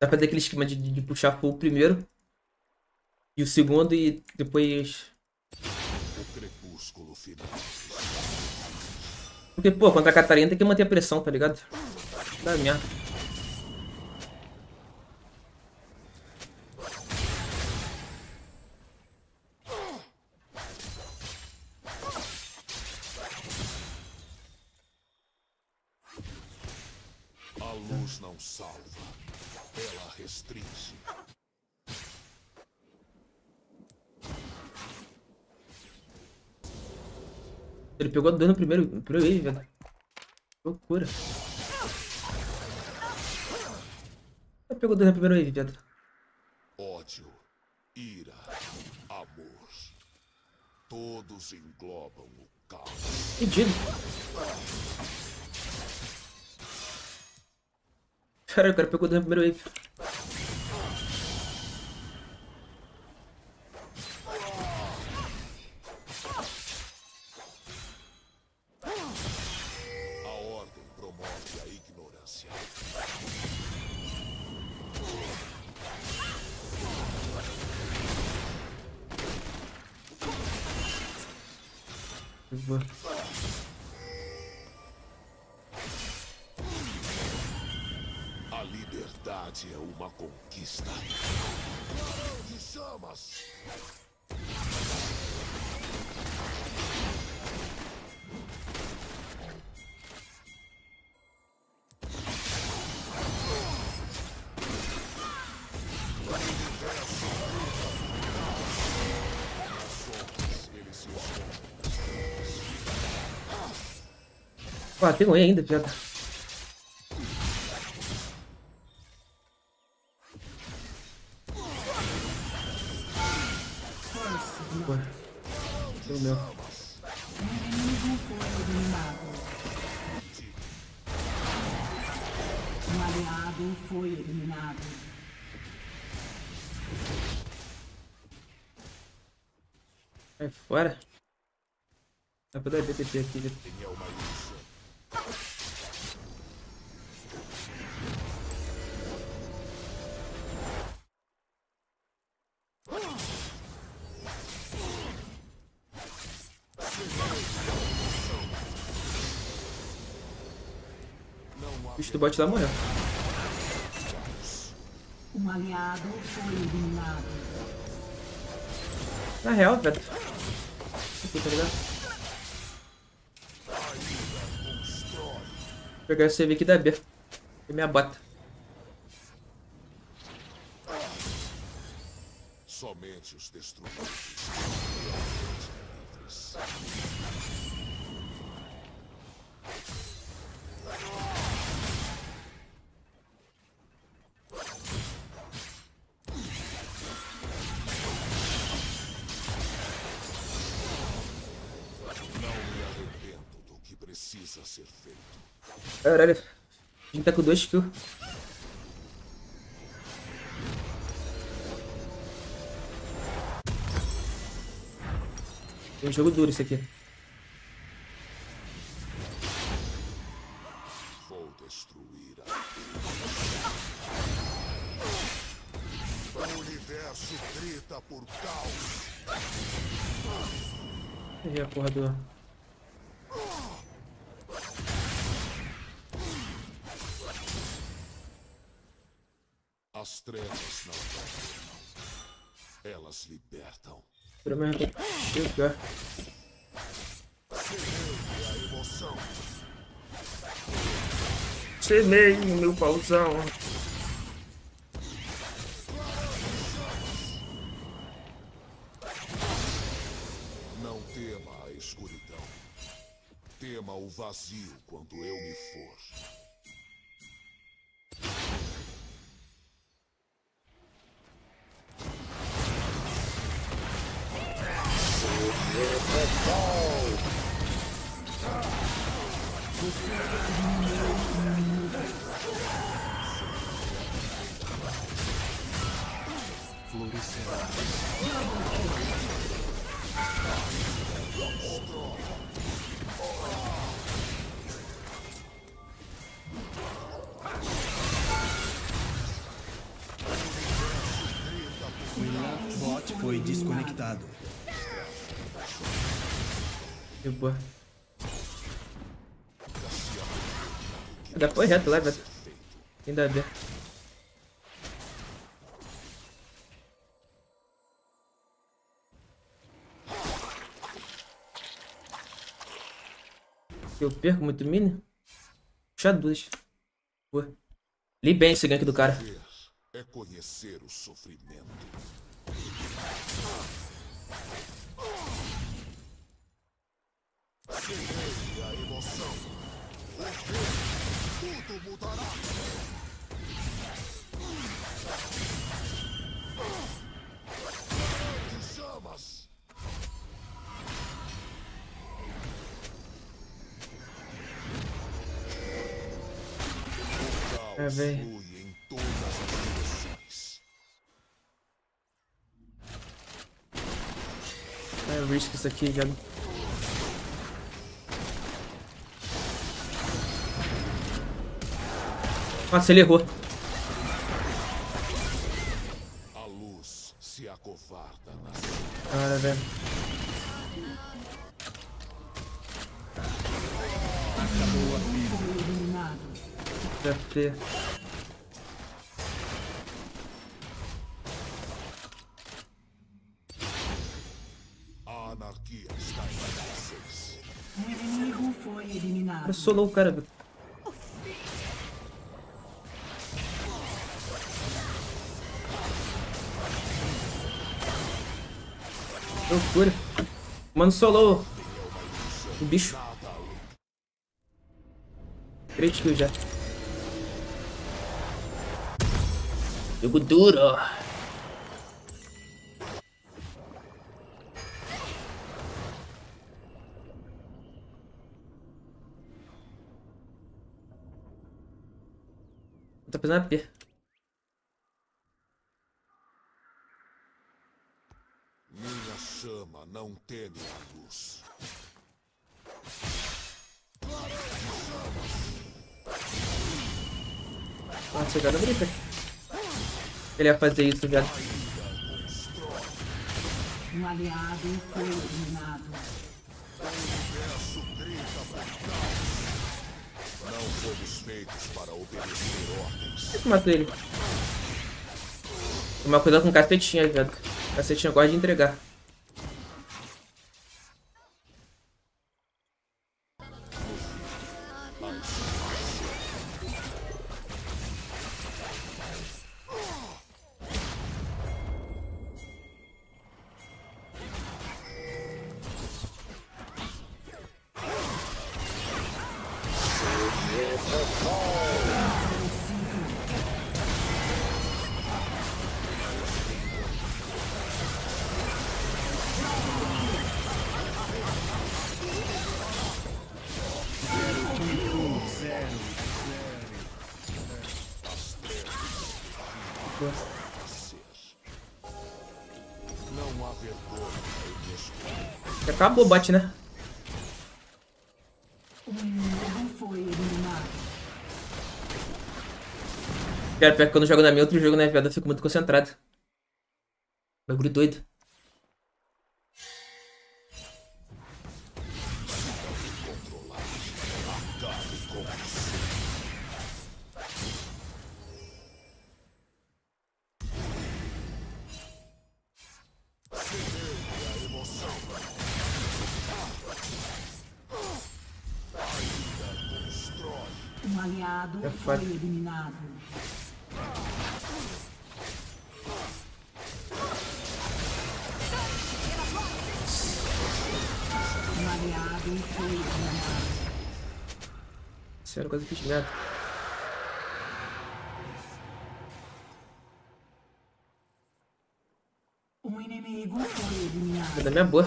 Dá pra fazer aquele esquema de, de puxar full primeiro. E o segundo e depois. Porque, pô, contra a Catarina tem que manter a pressão, tá ligado? Dá merda. Pegou dano no primeiro, primeiro wave, velho. Loucura. Ele pegou dano no primeiro wave, velho. Ódio, ira, amor. Todos englobam o caos. Pedido. Caralho, o cara pegou dano no primeiro wave. A liberdade é uma conquista. De chamas. Ah, tem um E ainda, piada. O meu. Um aliado foi eliminado. Vai fora. Dá pra dar BTP aqui, velho. O bot lá morreu. Um aliado foi eliminado. Na real, velho. Aqui, tá ligado? Vou pegar esse save aqui da B. E minha bota. Somente os destruidores. Caralho. A gente tá com dois kills. Tem um jogo duro isso aqui. Semei no meu pauzão. Não tema a escuridão. Tema o vazio quando eu foi desconectado. De boa. Ainda foi reto lá, velho. Ainda bem. Eu perco muito mini? Puxa duas. Boa. Li bem esse gank do cara. É conhecer o sofrimento. Semeie a emoção. O tempo, tudo mudará. Chamas. É, véi. Risk isso aqui, velho. Nossa, ele errou. A luz se acovarda na. Cara, velho. Foi eliminado. Deve eliminado. Cara, solou o cara. Loucura. Mano, solou o bicho. Três kills já. Jogo duro. Tá pesando a P. Minha chama não teme a luz. Nossa, chegada brinca. Ele ia fazer isso, viado. Um aliado foi eliminado. Universo grita por Por que matou ele? Tomar cuidado com cacetinha, viado. Cacetinha gosta de entregar. Acabou o bot, né? Cara, pior que quando eu jogo na minha outro jogo, né, viado? Eu fico muito concentrado. Bagulho doido. Aliado É foi eliminado. Um aliado foi eliminado. Sério, quase fiz merda. Um inimigo foi eliminado. Vai dar minha boa.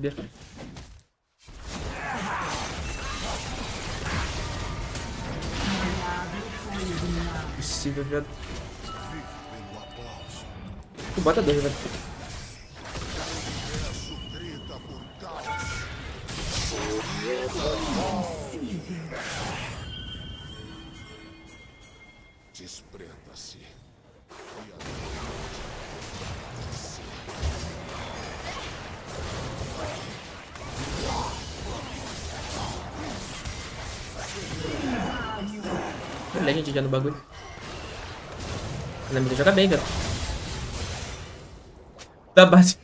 Sabia. Um aliado foi eliminado. Possível, viado. Tu bota dois, velho. O No bagulho. A Namida joga bem, velho. Da base.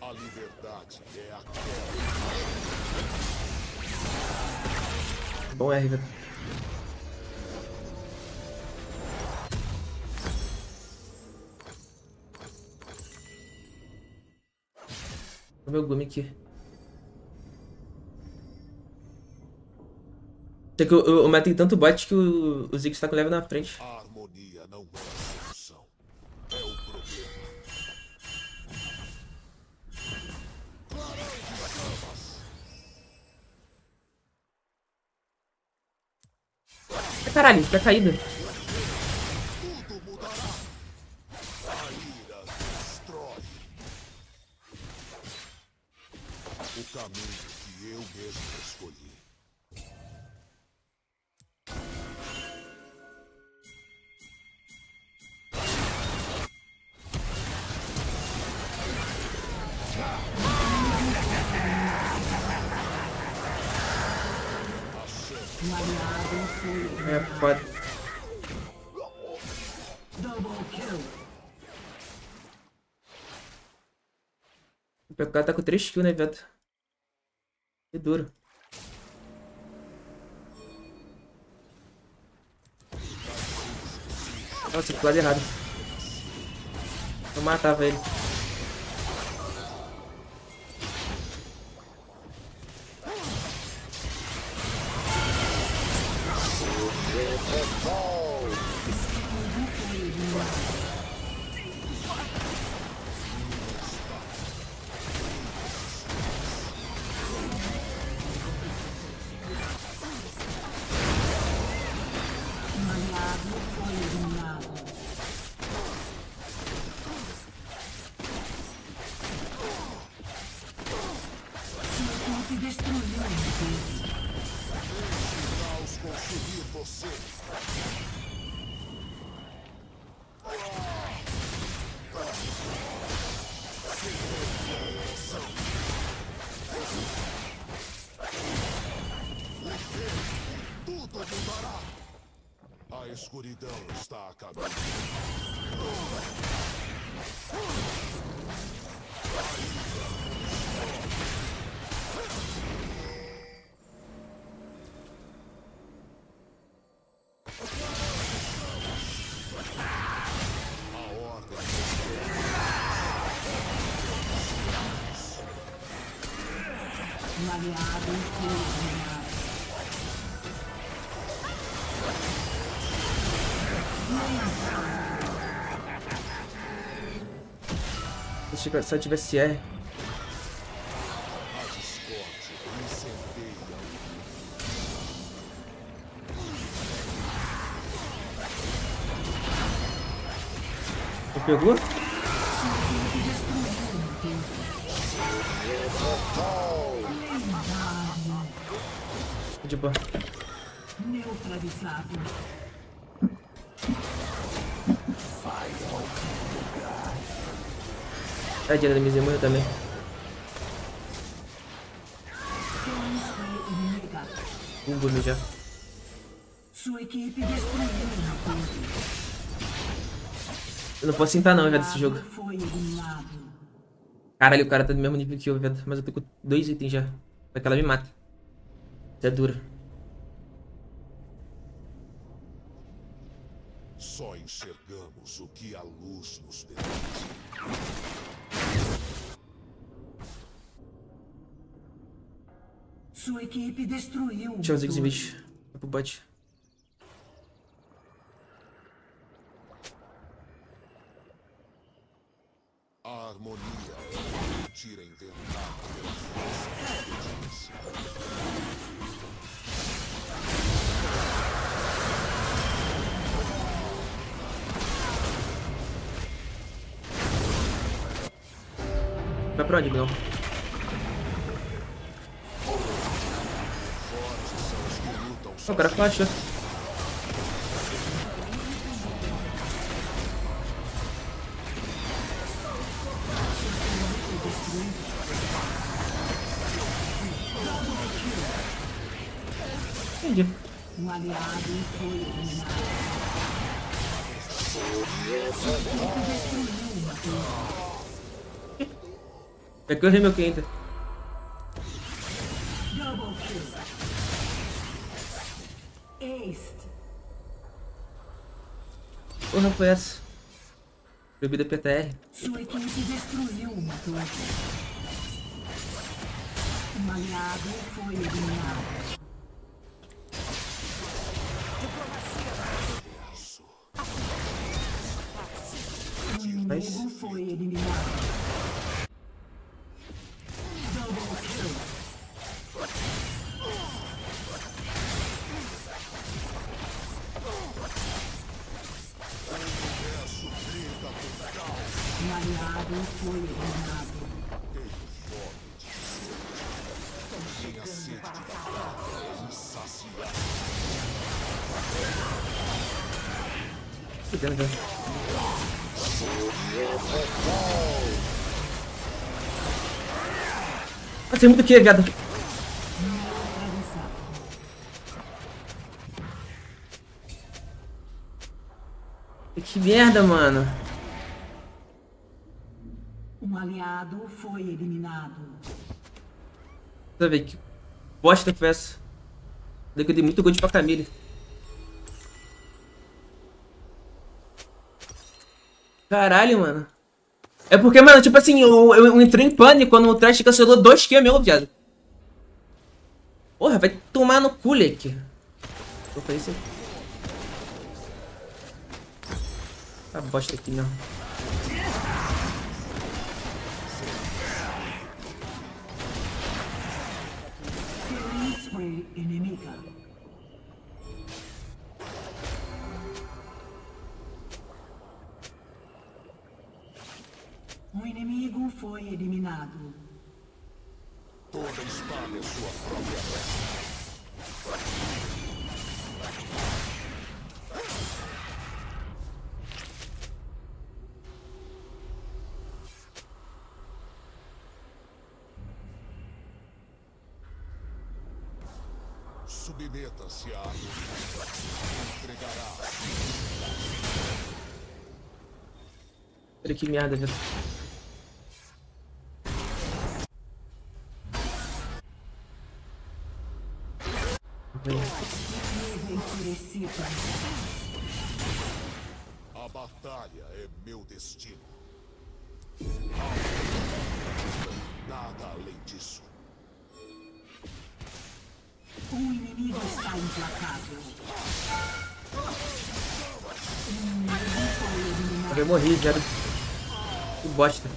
Bom R, velho. O meu Gumi aqui. Sei que eu, eu, eu matei tanto bot que o, o Ziggs está com o level na frente. A harmonia não é a solução. É o problema. Ai, caralho, tá caído. Tudo mudará. A ira destrói. O caminho que eu mesmo escolhi. PK tá com 3 kills, né, velho? Que duro. Nossa, eu lado errado. Eu matava ele. Tudo mudará. A escuridão está a Eu tivesse R. a discórdia incendeia Você pegou? De boa. Neutralizado. Tadinha da minha morreu também. Um Gumi já. Eu não posso sentar não, velho, desse jogo. Caralho, o cara tá do mesmo nível que eu, velho. Mas eu tô com dois itens já. Só que ela me mata. Isso é duro. Só enxergamos o que a luz nos permite. Sua equipe destruiu eu Ziggs bicho. Vai pro bot. A harmonia é a mentira inventada pela força da obediência. Vai pra onde, não? O cara flashou. Entendi. Um aliado foi eliminado. É eu errei Porra, foi essa? Proibida PTR. Sua equipe destruiu uma torre. Um aliado foi eliminado. Um Nice. inimigo foi eliminado. Aliado foi eliminado. Minha sede de batalha insaciável. Nossa, tem muito que, viado. Que merda, mano. Um aliado foi eliminado. Deixa eu ver que bosta foi essa. Que eu dei muito gold pra Camille. Caralho, mano. É porque, mano, tipo assim, eu, eu, eu entrei em pânico quando o trash cancelou 2Q meu, viado. Porra, vai tomar no cu, leque. Vou fazer isso aqui. Essa bosta aqui, não. Spree inimiga. Um inimigo foi eliminado. Toda espada é sua própria peça. Submeta-se a mim. Entregará Olha que merda, enfurecido. A batalha é meu destino. Eu morri, velho. Que bosta.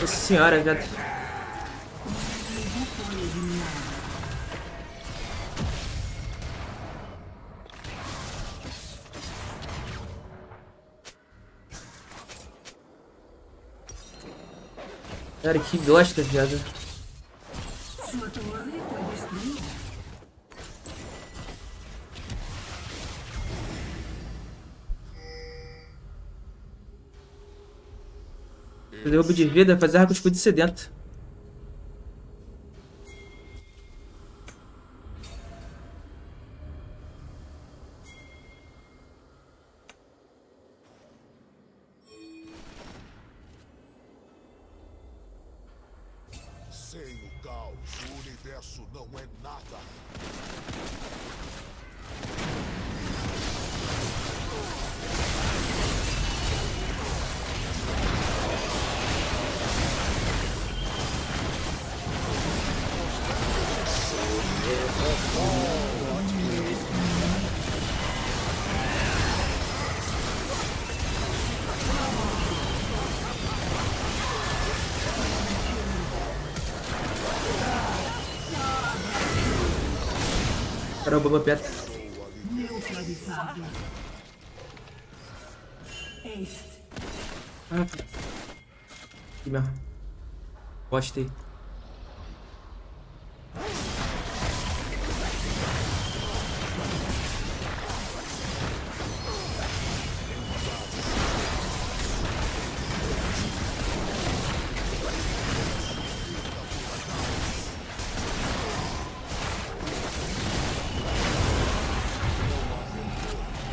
Nossa senhora, velho. Cara, que bosta, viado. Derrubo de vida, fazer arco escudo sedento. O. Neutralizado. Ace. Ah. Aqui mesmo. Gostei.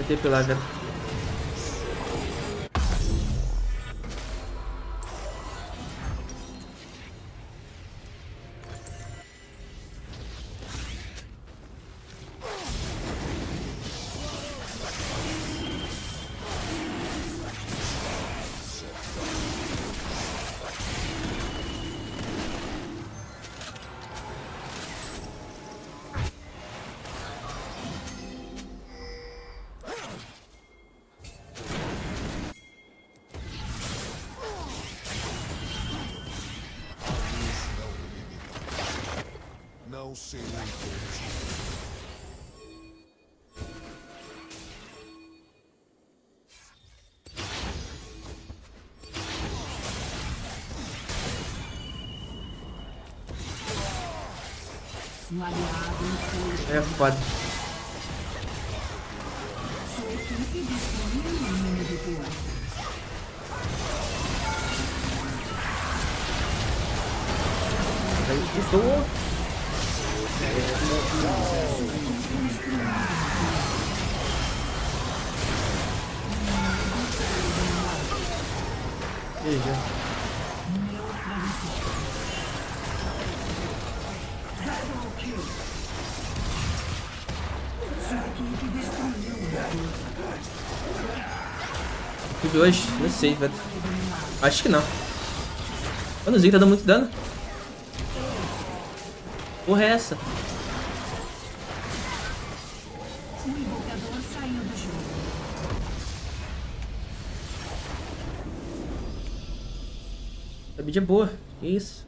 Bitte belagert. Não. É foda. Inibidor. Tive hoje? Não sei, velho. Acho que não. Mano, o Zig tá dando muito dano. Porra é essa? É boa. Que isso?